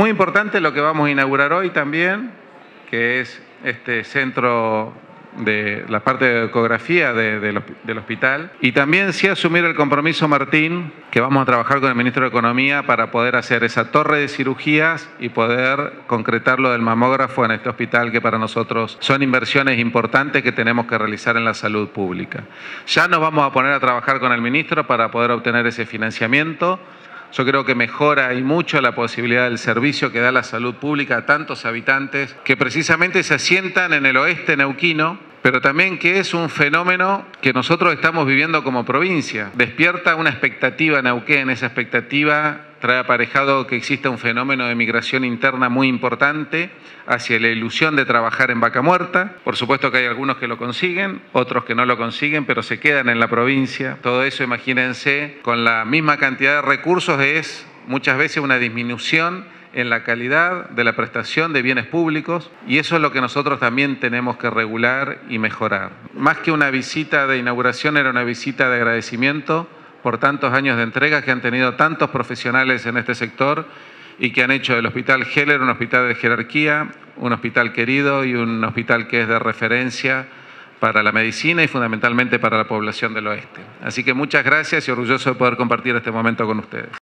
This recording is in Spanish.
Muy importante lo que vamos a inaugurar hoy también, que es este centro de la parte de ecografía del hospital. Y también sí asumir el compromiso, Martín, que vamos a trabajar con el ministro de Economía para poder hacer esa torre de cirugías y poder concretar lo del mamógrafo en este hospital, que para nosotros son inversiones importantes que tenemos que realizar en la salud pública. Ya nos vamos a poner a trabajar con el ministro para poder obtener ese financiamiento. Yo creo que mejora y mucho la posibilidad del servicio que da la salud pública a tantos habitantes que precisamente se asientan en el oeste neuquino, pero también que es un fenómeno que nosotros estamos viviendo como provincia. Despierta una expectativa en Neuquén, esa expectativa trae aparejado que existe un fenómeno de migración interna muy importante hacia la ilusión de trabajar en vaca muerta. Por supuesto que hay algunos que lo consiguen, otros que no lo consiguen, pero se quedan en la provincia. Todo eso, imagínense, con la misma cantidad de recursos es muchas veces una disminución en la calidad de la prestación de bienes públicos y eso es lo que nosotros también tenemos que regular y mejorar. Más que una visita de inauguración era una visita de agradecimiento por tantos años de entrega que han tenido tantos profesionales en este sector y que han hecho del Hospital Heller un hospital de jerarquía, un hospital querido y un hospital que es de referencia para la medicina y fundamentalmente para la población del oeste. Así que muchas gracias y orgulloso de poder compartir este momento con ustedes.